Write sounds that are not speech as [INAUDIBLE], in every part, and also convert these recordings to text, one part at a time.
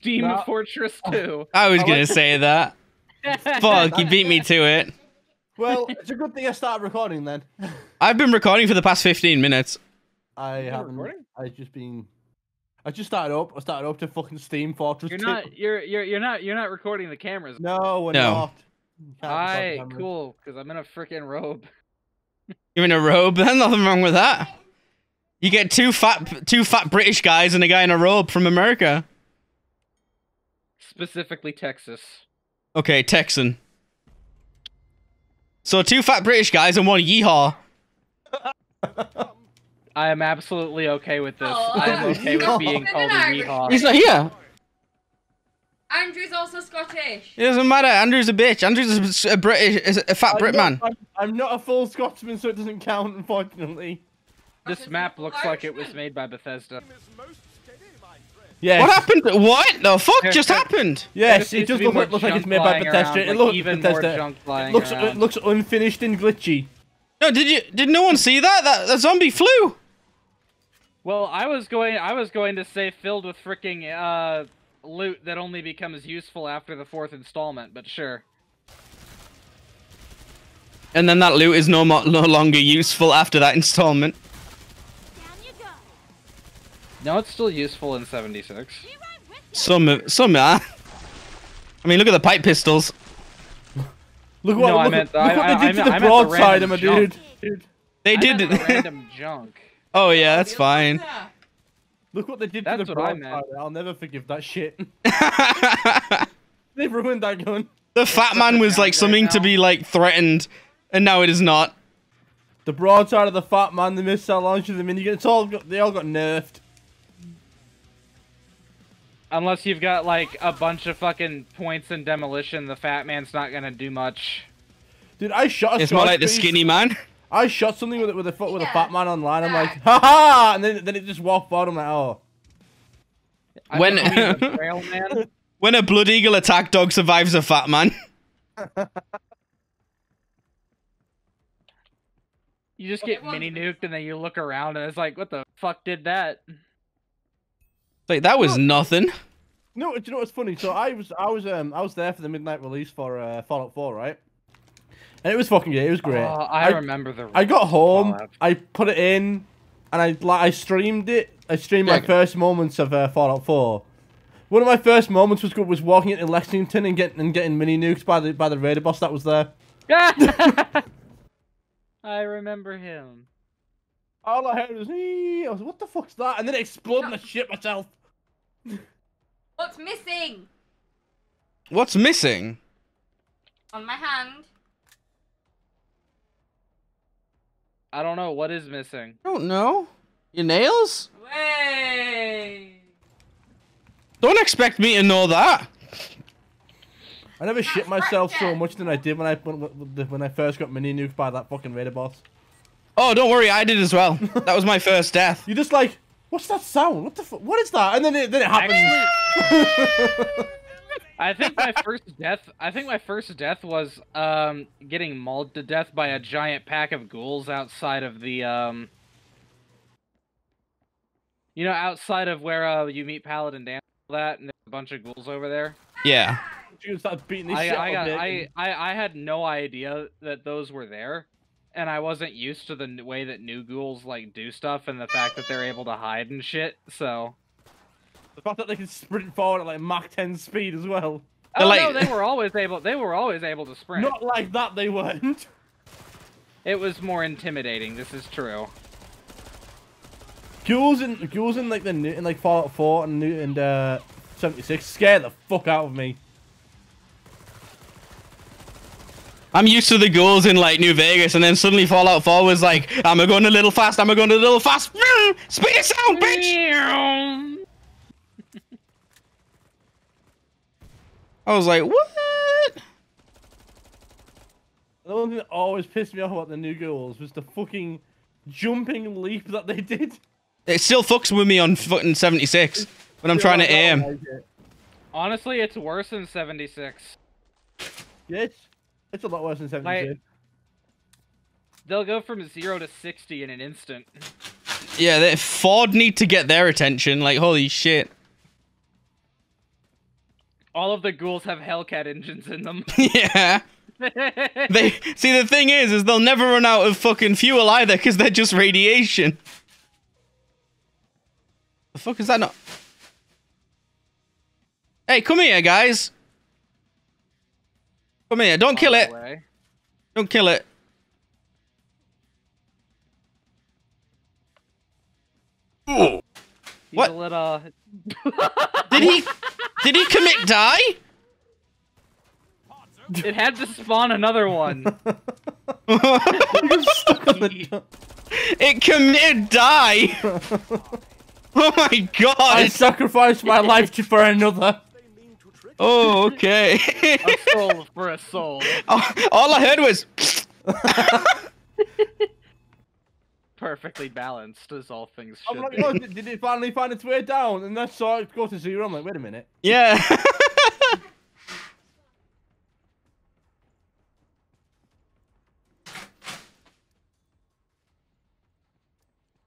Steam No. Fortress 2. I was gonna say that. [LAUGHS] Fuck, you beat me to it. Well, it's a good thing I started recording then. [LAUGHS] I've been recording for the past 15 minutes. I haven't. recording? I just been. I just started up. I started up to fucking Steam Fortress. You're 2. not you're you're you're not you're not recording the cameras. No, we're No. not. Can't Hi, cool, because I'm in a freaking robe. [LAUGHS] You're in a robe. There's nothing wrong with that. You get two fat, two fat British guys and a guy in a robe from America. Specifically Texas. Okay, Texan. So two fat British guys and one yeehaw. [LAUGHS] I am absolutely okay with this. Oh, I am [LAUGHS] okay with being called a Irish. yeehaw. He's not here. Andrew's also Scottish. It doesn't matter. Andrew's a bitch. Andrew's a, a British, is a fat I'm Brit not- man. I'm, I'm not a full Scotsman, so it doesn't count, unfortunately. This map looks like it was made by Bethesda. Yes. What happened? What the fuck just happened? Yes, There it seems to does be look like, look like it's made by flying Bethesda. around, it like looks even Bethesda. more junk it looks around. it looks unfinished and glitchy. No, did you? Did no one see that? That, that zombie flew. Well, I was going I was going to say filled with freaking uh loot that only becomes useful after the fourth installment, but sure. And then that loot is no mo- no longer useful after that installment. No, it's still useful in 76. Some, some are. I mean, look at the pipe pistols. Look what, No, I meant- look I- what I- they did I to meant- the I the broadside of my junk. dude. They I did. meant the random junk. [LAUGHS] oh yeah, that's fine. Look what they did That's to the what I broadside. I'll never forgive that shit. [LAUGHS] [LAUGHS] They've ruined that gun. The fat man was like Right something to be like threatened, and now it is not. The broadside of the fat man, the missile launcher, the minigun, it's all got, they all got nerfed. Unless you've got like a bunch of fucking points in demolition, the fat man's not gonna do much. Dude, I shot a It's more like the skinny man. I shot something with it with a foot with a fat man online. I'm like, Zach. ha ha, and then then it just walked by. I'm like, oh, I When- a [LAUGHS] trail man. When a blood eagle attack dog survives a fat man. You just get mini nuked and then you look around and it's like, what the fuck did that? Like that was nothing. no, do you know what's funny? So I was I was um I was there for the midnight release for uh, Fallout 4, right? And it was fucking great. It was great. Oh, I, remember the. I got home, Fallout. I put it in, and I like I streamed it. I streamed my first moments of uh, Fallout 4. One of my first moments was was walking into Lexington and getting and getting mini nukes by the by the raider boss that was there. [LAUGHS] I remember him. All I heard was, "Ee," I was, what the fuck's that? And then it exploded and I shit myself. What's missing What's missing? on my hand? I don't know what is missing. I don't know. Your nails? Way. Don't expect me to know that. I never shit That's myself so much than I did when I when, when I first got mini nuked by that fucking raider boss. Oh, don't worry, I did as well. [LAUGHS] That was my first death. You're just like, what's that sound? What the fu- What is that? And then it then it happens. [LAUGHS] I think my first death. I think my first death was um getting mauled to death by a giant pack of ghouls outside of the um. You know, outside of where uh, you meet Paladin Danse, that, and there's a bunch of ghouls over there. Yeah. you start beating this I, shit I got I. I I had no idea that those were there, and I wasn't used to the way that new ghouls like do stuff and the fact that they're able to hide and shit. So. The fact that they can sprint forward at like Mach 10 speed as well. They're Oh like- no, they were always able. They were always able to sprint. Not like that, they weren't. It was more intimidating. This is true. Ghouls in ghouls in like the new- in like Fallout 4 and new and uh 76 scare the fuck out of me. I'm used to the ghouls in like New Vegas, and then suddenly Fallout 4 was like, I'm going a little fast, I'm going a little fast. Mm, Speed it sound, bitch! I was like, what? The one thing that always pissed me off about the new ghouls was the fucking jumping leap that they did. It still fucks with me on fucking 76 when I'm trying to Yeah, I don't aim. like it. Honestly, it's worse than 76. Yeah, it's, it's a lot worse than 76. They'll go from 0 to 60 in an instant. Yeah, they, Ford need to get their attention. Like, holy shit. All of the ghouls have Hellcat engines in them. [LAUGHS] yeah. [LAUGHS] They see the thing is, is they'll never run out of fucking fuel either, because they're just radiation. The fuck is that not? Hey, come here, guys. Come here. Don't kill it. Way. Don't kill it. He's What? a little. [LAUGHS] Did he? Did he commit die? It had to spawn another one. [LAUGHS] it committed die. [LAUGHS] Oh my god! I sacrificed my life to- for another. Oh, okay. a soul [LAUGHS] for a soul. Oh, All I heard was. Perfectly balanced, as all things should I'm should like, be. oh, did, did it finally find its way down? And I saw it go to zero. I'm like, wait a minute. Yeah. [LAUGHS]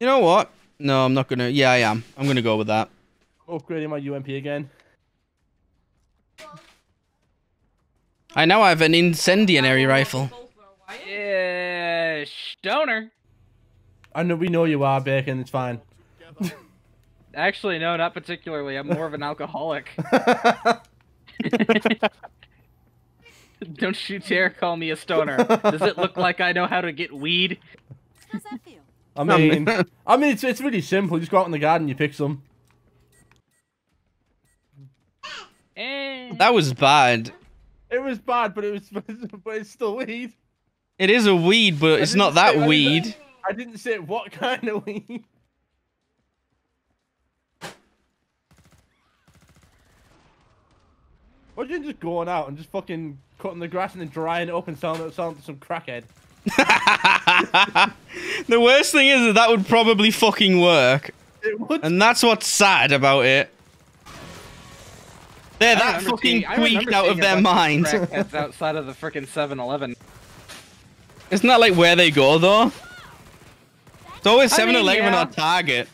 you know what? No, I'm not gonna. Yeah, I am. I'm gonna go with that. Upgrading my UMP again. I now have an incendiary rifle. Yeah, stoner. I know we know you are, Bacon. It's fine. [LAUGHS] Actually, no, not particularly. I'm more of an alcoholic. [LAUGHS] [LAUGHS] Don't you dare call me a stoner. Does it look like I know how to get weed? How's that feel? I mean, I mean, it's it's really simple. You just go out in the garden, you pick some. Eh. That was bad. It was bad, but it was, [LAUGHS] but it's still weed. It is a weed, but it's didn't not say- I that didn't- weed. I didn't say what kind of weed. Imagine just going out and just fucking cutting the grass and then drying it up and selling it, selling it to some crackhead. [LAUGHS] the worst thing is that that would probably fucking work. It would. And that's what's sad about it. They're that fucking seeing- tweaked out of their bunch mind. crackheads outside of the freaking 7-Eleven. Isn't that like where they go though? It's always I 7 mean, Eleven yeah. or Target.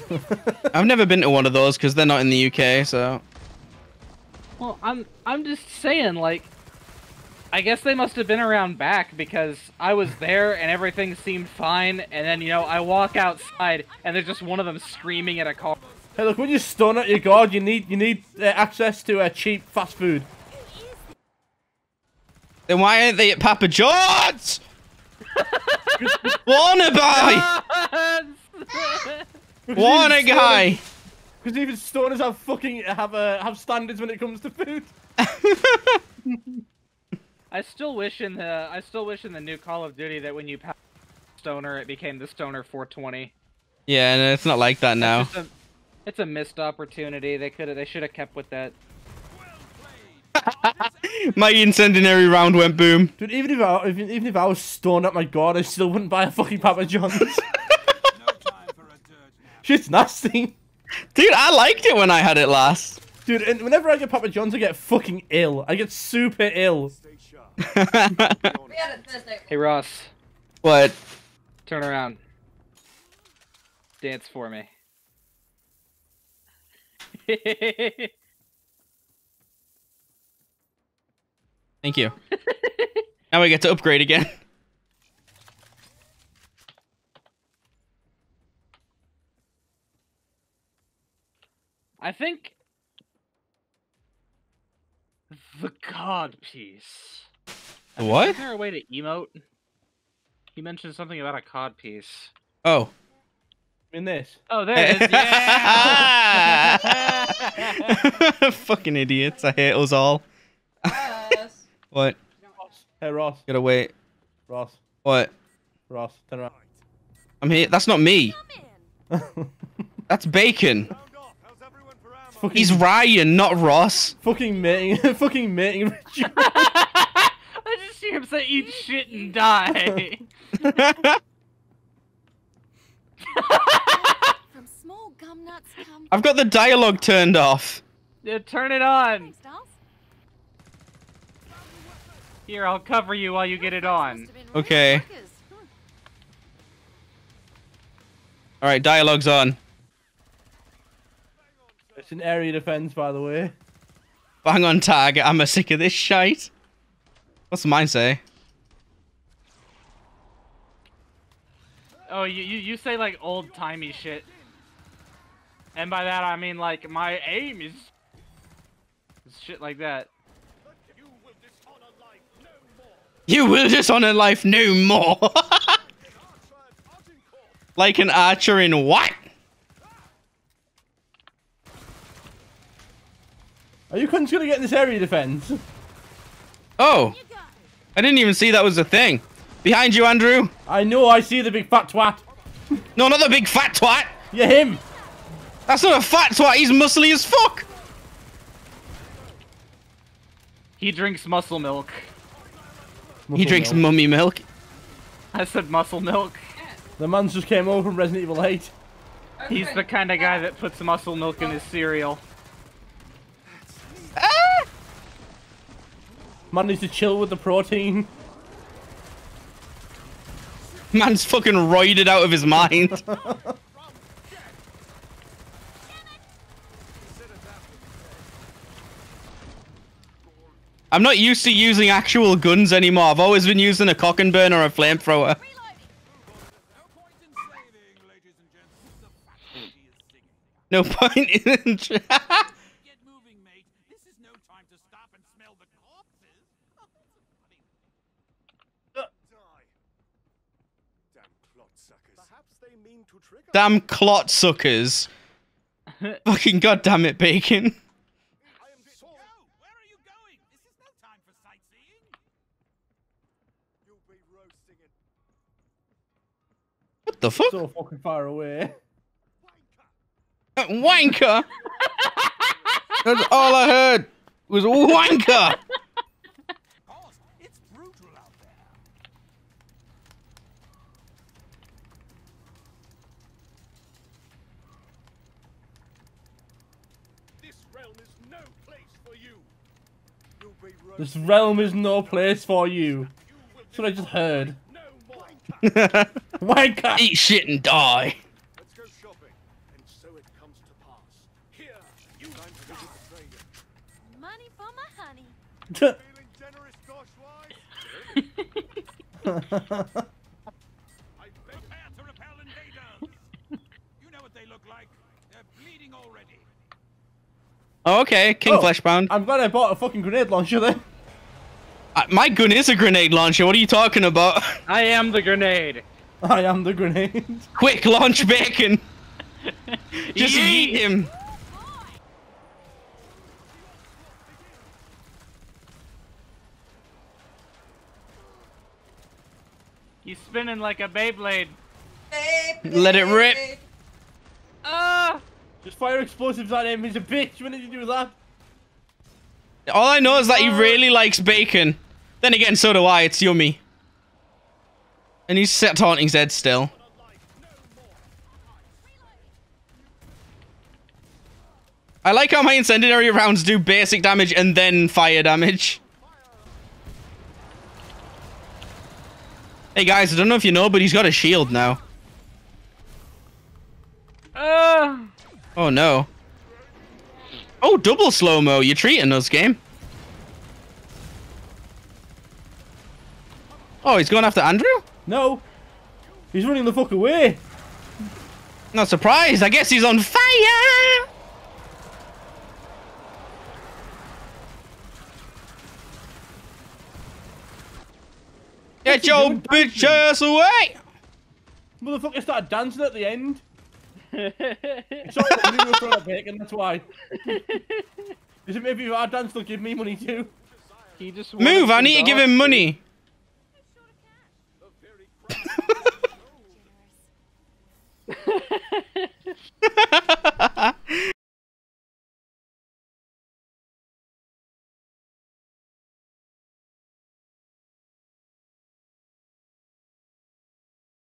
[LAUGHS] I've never been to one of those because they're not in the UK, so. Well, I'm I'm just saying, like, I guess they must have been around back because I was there and everything seemed fine, and then you know I walk outside and there's just one of them screaming at a car. Hey, look, when you stun at your god, you need you need uh, access to uh, cheap fast food. Then why aren't they at Papa John's? [LAUGHS] Wanna buy! [LAUGHS] Wanna guy! Because even stoners have fucking have uh, have standards when it comes to food. [LAUGHS] I still wish in the I still wish in the new Call of Duty that when you passed stoner, it became the stoner 420. Yeah, no, it's not like that now. It's a, it's a missed opportunity. They could have they should have kept with that. [LAUGHS] My incendiary round went boom. Dude, even if I even, even if I was stoned up my god, I still wouldn't buy a fucking Papa John's. [LAUGHS] [LAUGHS] Shit's nasty. Dude, I liked it when I had it last. Dude, and whenever I get Papa John's, I get fucking ill. I get super ill. We had it Thursday. Hey Ross, what? turn around. Dance for me. [LAUGHS] Thank you. now we get to upgrade again. I think the cod piece. What? Is there a way to emote? He mentioned something about a cod piece. Oh. In this. Oh, there it is. Yeah. [LAUGHS] Fucking idiots. I hate us all. Yes. [LAUGHS] What? Hey Ross, Gotta wait. Ross, What? Ross, turn around. I'm here. That's not me. [LAUGHS] That's Bacon. fucking, He's Ryan, not Ross. fucking mating, fucking mating. I just hear him say eat shit and die. From small gum nuts come. I've got the dialogue turned off. yeah, turn it on. Here, I'll cover you while you get it on. Must have been real Okay. Hmm. All right, dialogue's on. It's an area defense, by the way. Bang on target. I'm a sick of this shite. What's mine say? Oh, you, you you say like old timey shit, and by that I mean like my aim is, is shit like that. You will dishonor life no more. [LAUGHS] like an archer in what? Are you cunts gonna get in this area defense? Oh, I didn't even see that was a thing. Behind you, Andrew. I know, I see the big fat twat. [LAUGHS] No, not the big fat twat. You're him. That's not a fat twat. He's muscly as fuck. He drinks muscle milk. he drinks milk. mummy milk. I said muscle milk. The man's just came over from Resident Evil 8. He's the kind of guy that puts muscle milk in his cereal. Ah! Man needs to chill with the protein. [LAUGHS] [LAUGHS] Man's fucking roided out of his mind. [LAUGHS] I'm not used to using actual guns anymore. I've always been using a Caulk n' Burn or a flamethrower. No point in [LAUGHS] Get moving, mate. This is no time to stop and smell the corpses. Damn clot suckers. [LAUGHS] Fucking goddamn it, bacon. [LAUGHS] Go! Where are you going? This is no time for sightseeing. What the fuck? So fucking far away. Wanker. [LAUGHS] That's all I heard was wanker. Of course, it's brutal out there. This realm is no place for you. You'll be This realm is no place for you. That's what I just heard. no [LAUGHS] more. Wanker! Eat shit and die. Let's go shopping, and [LAUGHS] [LAUGHS] Oh, okay, King Oh. Fleshpound. I'm glad I bought a fucking grenade launcher then. Uh, my gun is a grenade launcher. What are you talking about? I am the grenade. [LAUGHS] I am the grenade. [LAUGHS] Quick, launch bacon. [LAUGHS] Just Yeet. eat him. He's spinning like a Beyblade. Let it rip. Ah! Just fire explosives at him. He's a bitch. When did you do that? All I know is that he really likes bacon. Then again, so do I. It's yummy. And he's set taunting Zed still. I like how my incendiary rounds do basic damage and then fire damage. Hey guys, I don't know if you know, but he's got a shield now. Ah! Oh no. Oh, double slow-mo. You're treating us, game. Oh, he's going after Andrew? No. He's running the fuck away. Not surprised. I guess he's on fire. Get your bitch ass away! Motherfucker started dancing at the end. It's all what we were throwing at bacon, that's why. Is it maybe our I dance, they'll give me money too? He just Move! I need to give him money.